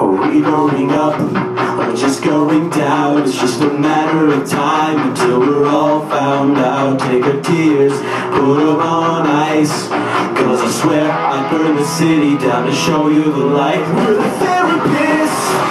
Are we going up or just going down? It's just a matter of time until we're all found out. Take our tears, put them on ice. Cause I swear I'd burn the city down to show you the light. We're the therapists,